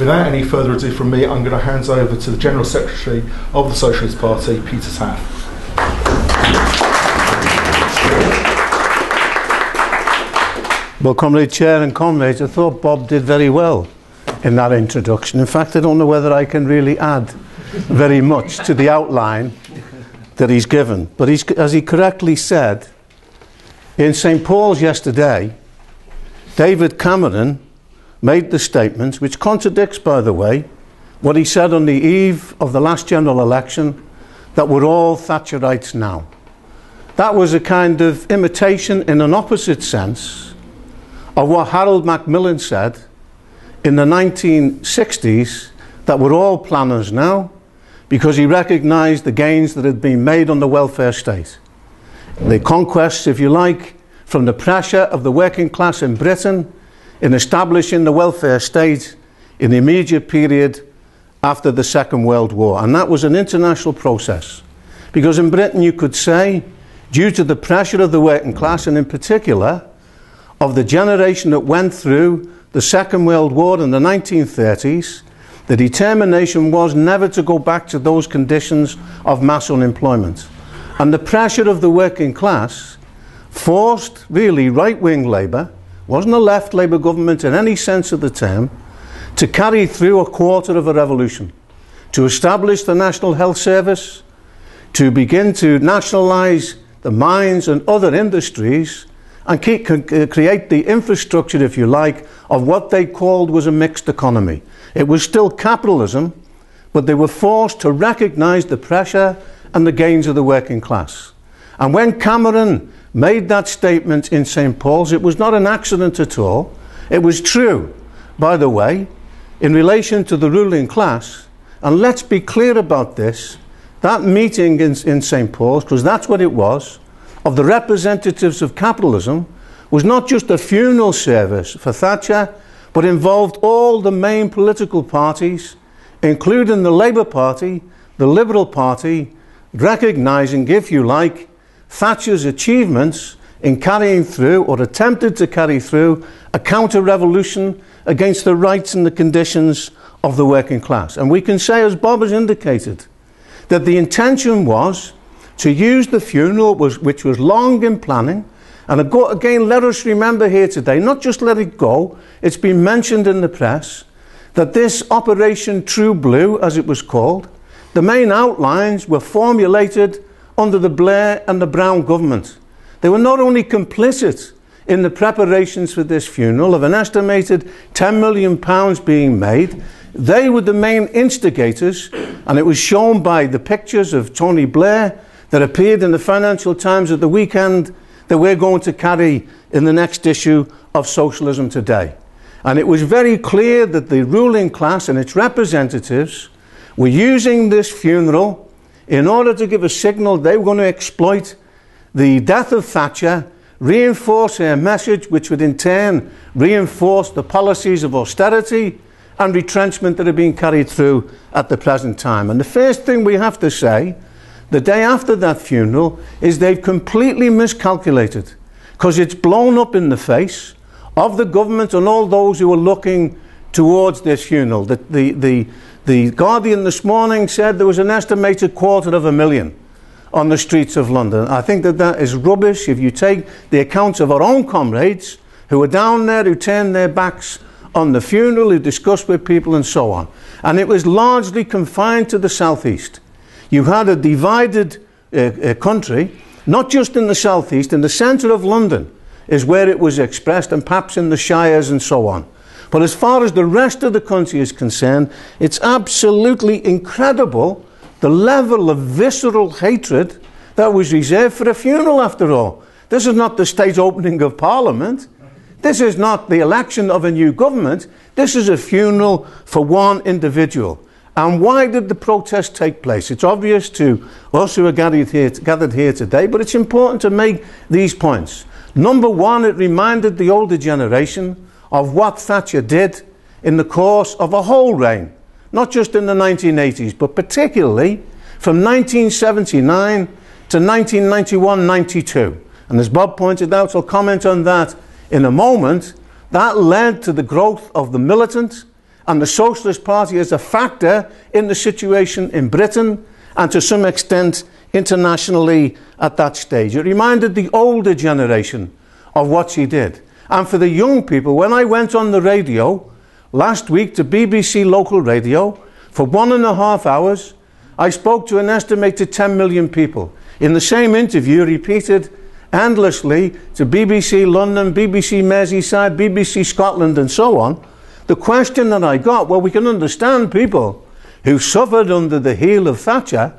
Without any further ado from me, I'm going to hand over to the General Secretary of the Socialist Party, Peter Taaffe. Well, Comrade Chair and comrades, I thought Bob did very well in that introduction. In fact, I don't know whether I can really add very much to the outline that he's given. But he's, as he correctly said, in St. Paul's yesterday, David Cameron made the statement, which contradicts, by the way, what he said on the eve of the last general election, that we're all Thatcherites now. That was a kind of imitation in an opposite sense of what Harold Macmillan said in the 1960s that we're all planners now because he recognized the gains that had been made on the welfare state. The conquests, if you like, from the pressure of the working class in Britain in establishing the welfare state in the immediate period after the Second World War. And that was an international process. Because in Britain, you could say, due to the pressure of the working class, and in particular, of the generation that went through the Second World War in the 1930s, the determination was never to go back to those conditions of mass unemployment. And the pressure of the working class forced really right wing Labour, wasn't a left Labour government in any sense of the term, to carry through a quarter of a revolution, to establish the National Health Service, to begin to nationalise the mines and other industries and keep, create the infrastructure, if you like, of what they called was a mixed economy. It was still capitalism, but they were forced to recognise the pressure and the gains of the working class. And when Cameron made that statement in St. Paul's, it was not an accident at all. It was true, by the way, in relation to the ruling class. And let's be clear about this. That meeting in, in St. Paul's, because that's what it was, of the representatives of capitalism, was not just a funeral service for Thatcher but involved all the main political parties, including the Labour Party, the Liberal Party, recognising, if you like, Thatcher's achievements in carrying through or attempted to carry through a counter revolution against the rights and the conditions of the working class. And we can say, as Bob has indicated, that the intention was to use the funeral, which was long in planning, and again, let us remember here today, not just let it go, it's been mentioned in the press that this Operation True Blue, as it was called, the main outlines were formulated under the Blair and the Brown government. They were not only complicit in the preparations for this funeral of an estimated 10 million pounds being made, they were the main instigators, and it was shown by the pictures of Tony Blair that appeared in the Financial Times at the weekend that we're going to carry in the next issue of Socialism Today. And it was very clear that the ruling class and its representatives were using this funeral in order to give a signal they were going to exploit the death of Thatcher, reinforce her message, which would in turn reinforce the policies of austerity and retrenchment that are being carried through at the present time. And the first thing we have to say the day after that funeral is they've completely miscalculated because it's blown up in the face of the government and all those who are looking towards this funeral. The, the, the, the Guardian this morning said there was an estimated quarter of a million on the streets of London. I think that that is rubbish if you take the accounts of our own comrades who were down there, who turned their backs on the funeral, who discussed with people and so on. And it was largely confined to the southeast. You had a divided uh, uh, country, not just in the southeast, in the centre of London is where it was expressed, and perhaps in the shires and so on. But as far as the rest of the country is concerned, it's absolutely incredible the level of visceral hatred that was reserved for a funeral, after all. This is not the state opening of Parliament. This is not the election of a new government. This is a funeral for one individual. And why did the protest take place? It's obvious to us who are gathered here, gathered here today, but it's important to make these points. Number one, it reminded the older generation of what Thatcher did in the course of a whole reign, not just in the 1980s, but particularly from 1979 to 1991 92. And as Bob pointed out, I'll comment on that in a moment, that led to the growth of the militant and the Socialist Party as a factor in the situation in Britain and to some extent internationally at that stage. It reminded the older generation of what she did. And for the young people, when I went on the radio last week to BBC local radio for one and a half hours, I spoke to an estimated 10 million people. In the same interview, repeated endlessly to BBC London, BBC Merseyside, BBC Scotland, and so on. The question that I got well, we can understand people who suffered under the heel of Thatcher,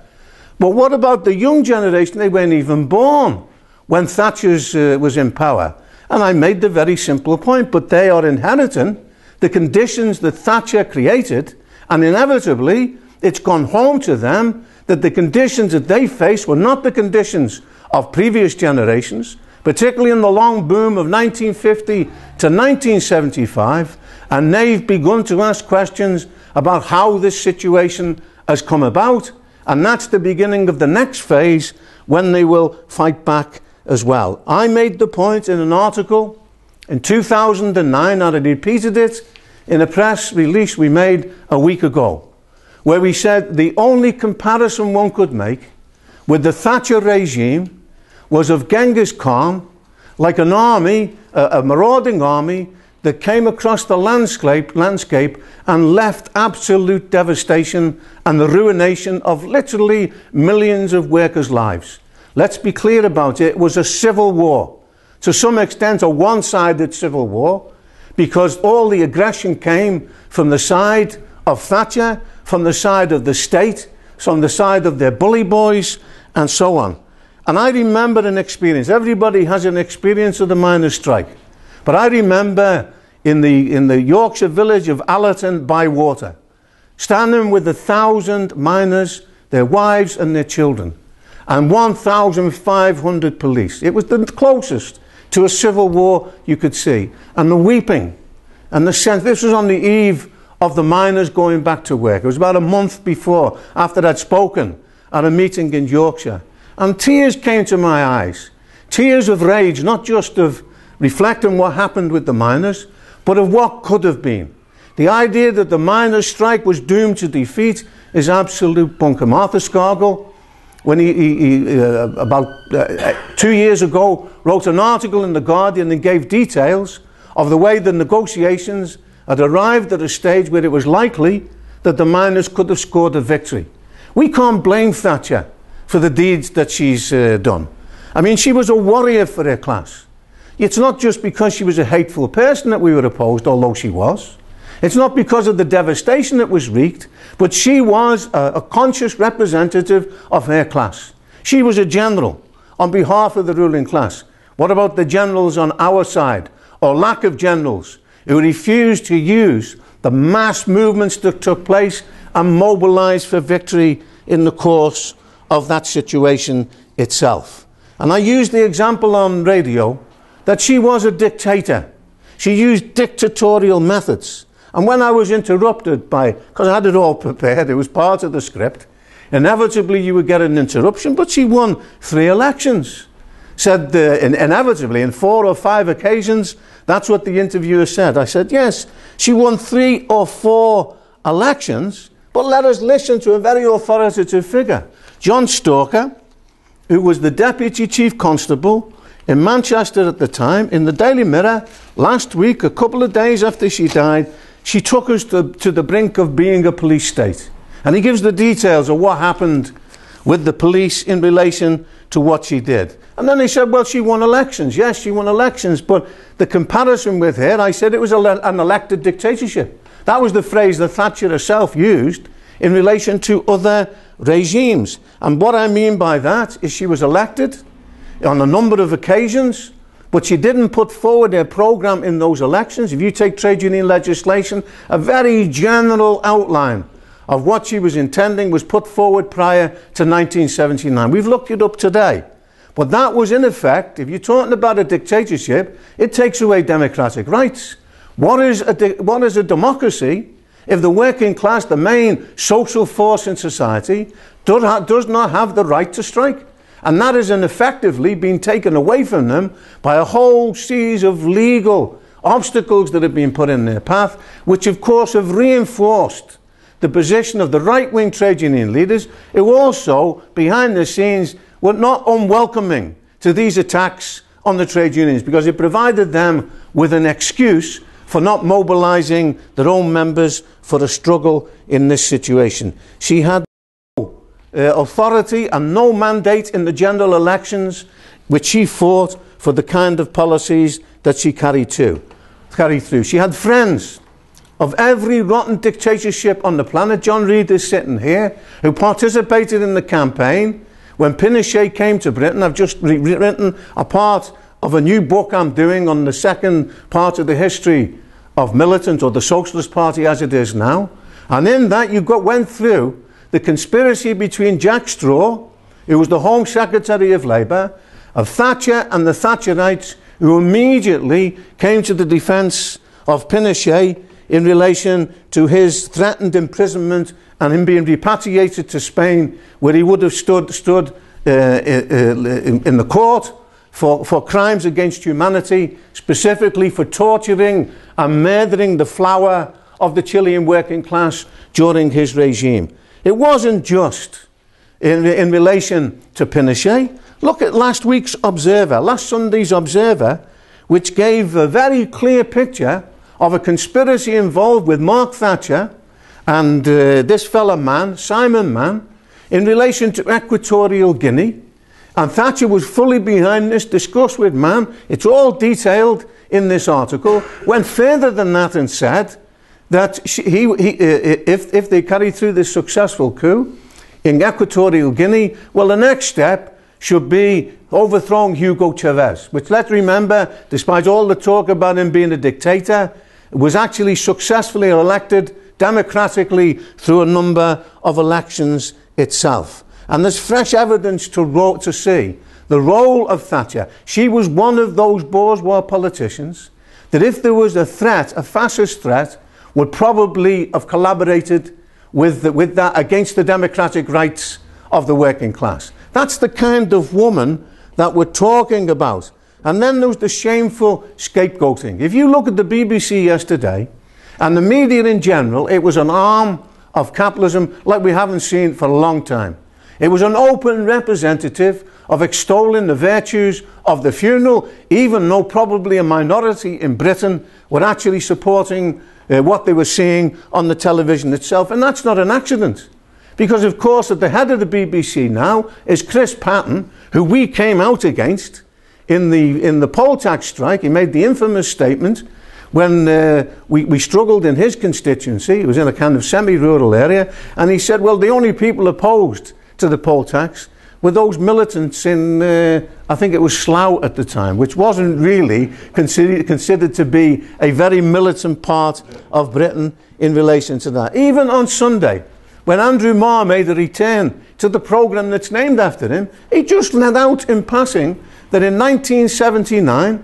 but what about the young generation? They weren't even born when Thatcher uh, was in power. And I made the very simple point, but they are inheriting the conditions that Thatcher created, and inevitably it's gone home to them that the conditions that they face were not the conditions of previous generations, particularly in the long boom of 1950 to 1975, and they've begun to ask questions about how this situation has come about, and that's the beginning of the next phase when they will fight back as well. I made the point in an article in 2009, and I repeated it in a press release we made a week ago, where we said the only comparison one could make with the Thatcher regime was of Genghis Khan, like an army, a, a marauding army that came across the landscape, landscape and left absolute devastation and the ruination of literally millions of workers' lives. Let's be clear about it. It was a civil war. To some extent, a one sided civil war, because all the aggression came from the side of Thatcher, from the side of the state, from the side of their bully boys, and so on. And I remember an experience. Everybody has an experience of the miners' strike. But I remember in the, in the Yorkshire village of Allerton Bywater, standing with a thousand miners, their wives, and their children, and 1,500 police. It was the closest to a civil war you could see. And the weeping and the sense. This was on the eve of the miners going back to work. It was about a month before, after I'd spoken at a meeting in Yorkshire. And tears came to my eyes. Tears of rage, not just of reflecting what happened with the miners, but of what could have been. The idea that the miners' strike was doomed to defeat is absolute bunkum. Arthur Scargill, when he, he, he uh, about uh, two years ago, wrote an article in The Guardian and gave details of the way the negotiations had arrived at a stage where it was likely that the miners could have scored a victory. We can't blame Thatcher for the deeds that she's uh, done. I mean, she was a warrior for her class. It's not just because she was a hateful person that we were opposed, although she was. It's not because of the devastation that was wreaked, but she was a, a conscious representative of her class. She was a general on behalf of the ruling class. What about the generals on our side, or lack of generals, who refused to use the mass movements that took place and mobilise for victory in the course of that situation itself. And I used the example on radio that she was a dictator. She used dictatorial methods. And when I was interrupted by, because I had it all prepared, it was part of the script, inevitably you would get an interruption, but she won three elections. Said uh, in, inevitably, in four or five occasions, that's what the interviewer said. I said, yes, she won three or four elections, but let us listen to a very authoritative figure. John Stalker, who was the Deputy Chief Constable in Manchester at the time, in the Daily Mirror, last week, a couple of days after she died, she took us to, to the brink of being a police state. And he gives the details of what happened with the police in relation to what she did. And then he said, well, she won elections. Yes, she won elections, but the comparison with her, I said it was an elected dictatorship. That was the phrase that Thatcher herself used in relation to other regimes. And what I mean by that is she was elected on a number of occasions, but she didn't put forward a program in those elections. If you take trade union legislation, a very general outline of what she was intending was put forward prior to 1979. We've looked it up today. But that was in effect, if you're talking about a dictatorship, it takes away democratic rights. What is a, what is a democracy if the working class, the main social force in society, does, does not have the right to strike. And that has effectively been taken away from them by a whole series of legal obstacles that have been put in their path, which of course have reinforced the position of the right wing trade union leaders, who also, behind the scenes, were not unwelcoming to these attacks on the trade unions because it provided them with an excuse for not mobilising their own members for a struggle in this situation. She had uh, authority and no mandate in the general elections which she fought for the kind of policies that she carried, to, carried through. She had friends of every rotten dictatorship on the planet. John Reid is sitting here, who participated in the campaign when Pinochet came to Britain. I've just written a part of a new book I'm doing on the second part of the history of militant or the Socialist Party as it is now. And in that, you got, went through the conspiracy between Jack Straw, who was the Home Secretary of Labour, of Thatcher and the Thatcherites, who immediately came to the defence of Pinochet in relation to his threatened imprisonment and him being repatriated to Spain, where he would have stood, stood uh, uh, in, in the court for, for crimes against humanity, specifically for torturing and murdering the flower of the Chilean working class during his regime. It wasn't just in, in relation to Pinochet. Look at last week's Observer, last Sunday's Observer, which gave a very clear picture of a conspiracy involved with Mark Thatcher and uh, this fellow man, Simon Mann, in relation to Equatorial Guinea. And Thatcher was fully behind this, discussed with Mann. It's all detailed in this article. Went further than that and said that she, he, he, uh, if, if they carry through this successful coup in Equatorial Guinea, well, the next step should be overthrowing Hugo Chavez, which let's remember, despite all the talk about him being a dictator, was actually successfully elected democratically through a number of elections itself. And there's fresh evidence to, to see the role of Thatcher. She was one of those bourgeois politicians that if there was a threat, a fascist threat, would probably have collaborated with, the, with that against the democratic rights of the working class. That's the kind of woman that we're talking about. And then there's the shameful scapegoating. If you look at the BBC yesterday and the media in general, it was an arm of capitalism like we haven't seen for a long time. It was an open representative of extolling the virtues of the funeral, even though probably a minority in Britain were actually supporting uh, what they were seeing on the television itself. And that's not an accident. Because, of course, at the head of the BBC now is Chris Patten, who we came out against in the, in the poll tax strike, he made the infamous statement when uh, we, we struggled in his constituency. It was in a kind of semi rural area. And he said, well, the only people opposed to the poll tax were those militants in, uh, I think it was Slough at the time, which wasn't really consider, considered to be a very militant part of Britain in relation to that. Even on Sunday, when Andrew Marr made a return to the programme that's named after him, he just let out in passing that in 1979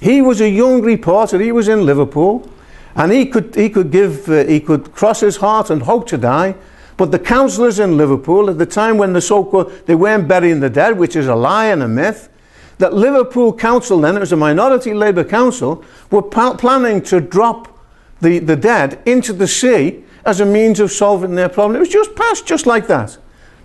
he was a young reporter, he was in Liverpool, and he could, he could give, uh, he could cross his heart and hope to die. But the councillors in Liverpool, at the time when the so-called, they weren't burying the dead, which is a lie and a myth, that Liverpool Council then, it was a minority Labour council, were planning to drop the, the dead into the sea as a means of solving their problem. It was just passed just like that.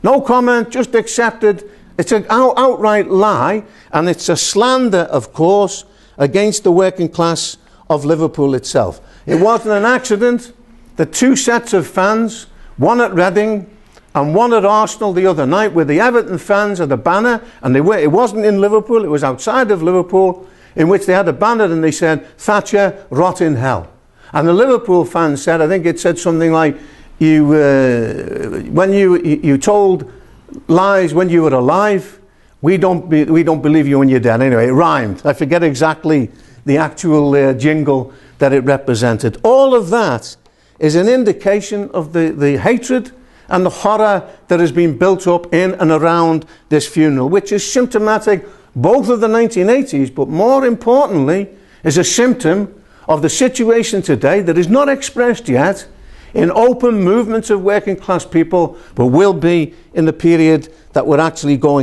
No comment, just accepted it's an out, outright lie, and it's a slander, of course, against the working class of Liverpool itself. It wasn't an accident The two sets of fans, one at Reading and one at Arsenal the other night, where the Everton fans had a banner, and they were, it wasn't in Liverpool, it was outside of Liverpool, in which they had a banner and they said, Thatcher, rot in hell. And the Liverpool fans said, I think it said something like, you, uh, when you, you told lies when you were alive. We don't, be, we don't believe you when you're dead. Anyway, it rhymed. I forget exactly the actual uh, jingle that it represented. All of that is an indication of the, the hatred and the horror that has been built up in and around this funeral, which is symptomatic both of the 1980s, but more importantly, is a symptom of the situation today that is not expressed yet in open movements of working class people, but will be in the period that we're actually going